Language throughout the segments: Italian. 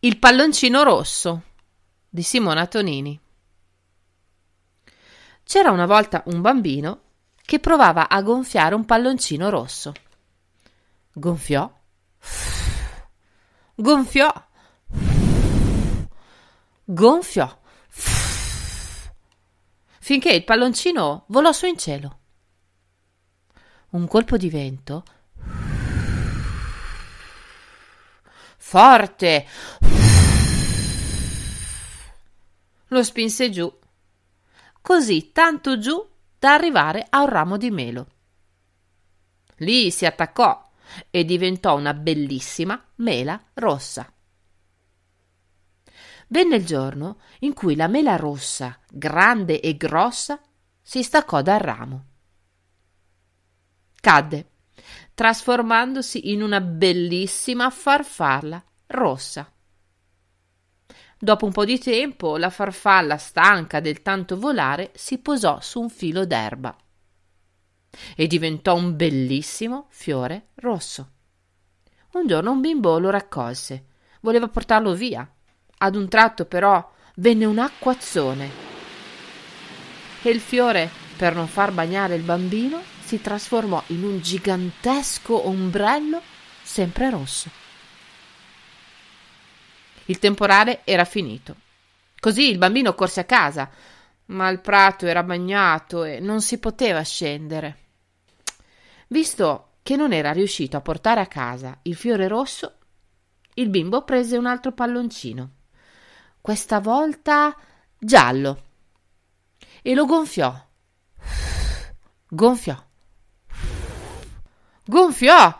Il palloncino rosso di Simona Tonini. C'era una volta un bambino che provava a gonfiare un palloncino rosso. Gonfiò, gonfiò, gonfiò, finché il palloncino volò su in cielo. Un colpo di vento forte lo spinse giù, così tanto giù da arrivare a un ramo di melo. Lì si attaccò e diventò una bellissima mela rossa. Venne il giorno in cui la mela rossa, grande e grossa, si staccò dal ramo. Cadde, trasformandosi in una bellissima farfalla rossa. Dopo un po' di tempo la farfalla, stanca del tanto volare, si posò su un filo d'erba e diventò un bellissimo fiore rosso. Un giorno un bimbo lo raccolse, voleva portarlo via. Ad un tratto però venne un acquazzone e il fiore, per non far bagnare il bambino, si trasformò in un gigantesco ombrello sempre rosso. Il temporale era finito. Così il bambino corse a casa, ma il prato era bagnato e non si poteva scendere. Visto che non era riuscito a portare a casa il fiore rosso, il bimbo prese un altro palloncino, questa volta giallo, e lo gonfiò. Gonfiò. Gonfiò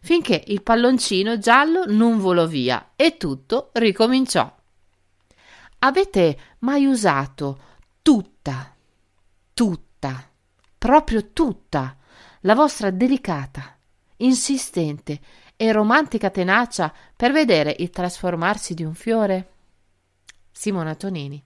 finché il palloncino giallo non volò via e tutto ricominciò. Avete mai usato tutta, tutta, proprio tutta, la vostra delicata, insistente e romantica tenacia per vedere il trasformarsi di un fiore? Simona Tonini